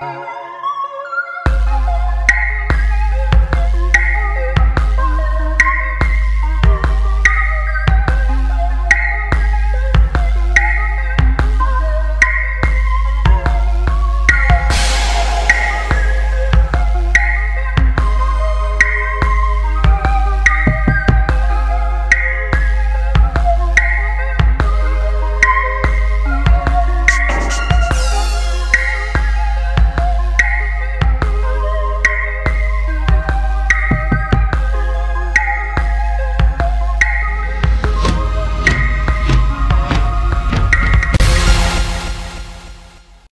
Música